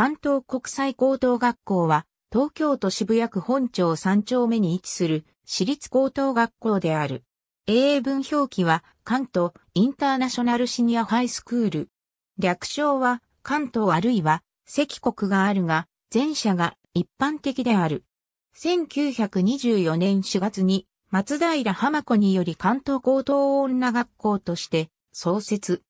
関東国際高等学校は、東京都渋谷区本町3丁目に位置する私立高等学校である。英文表記は関東インターナショナルシニアハイスクール。略称は関東あるいは赤国があるが、前者が一般的である。1924年4月に松平浜子により関東高等女学校として創設。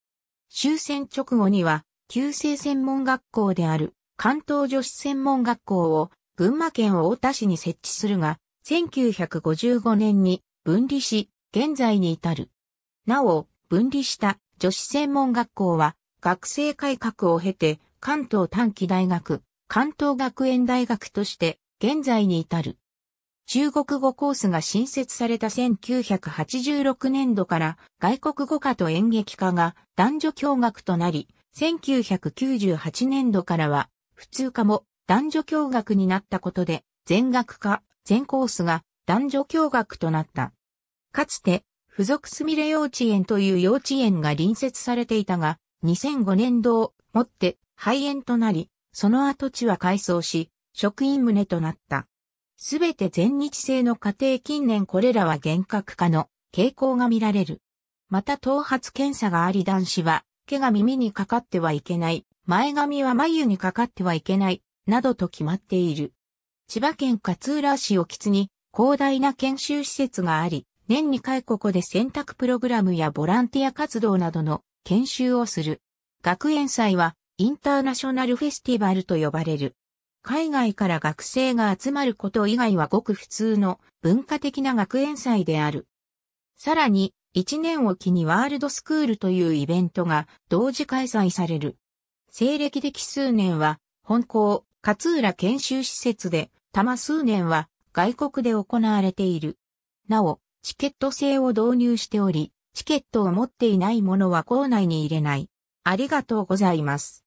終戦直後には、旧制専門学校である関東女子専門学校を群馬県太田市に設置するが、1955年に分離し、現在に至る。なお、分離した女子専門学校は、学生改革を経て、関東短期大学、関東学園大学として、現在に至る。中国語コースが新設された1986年度から外国語科と演劇科が男女共学となり、1998年度からは普通科も男女共学になったことで全学科、全コースが男女共学となった。かつて、付属すみれ幼稚園という幼稚園が隣接されていたが、2005年度をもって廃園となり、その跡地は改装し、職員棟となった。すべて全日制の家庭近年これらは厳格化の傾向が見られる。また頭髪検査があり男子は毛が耳にかかってはいけない、前髪は眉にかかってはいけない、などと決まっている。千葉県勝浦市沖津に広大な研修施設があり、年2回ここで選択プログラムやボランティア活動などの研修をする。学園祭はインターナショナルフェスティバルと呼ばれる。海外から学生が集まること以外はごく普通の文化的な学園祭である。さらに、一年を機にワールドスクールというイベントが同時開催される。西暦的数年は、本校、勝浦研修施設で、玉数年は外国で行われている。なお、チケット制を導入しており、チケットを持っていない者は校内に入れない。ありがとうございます。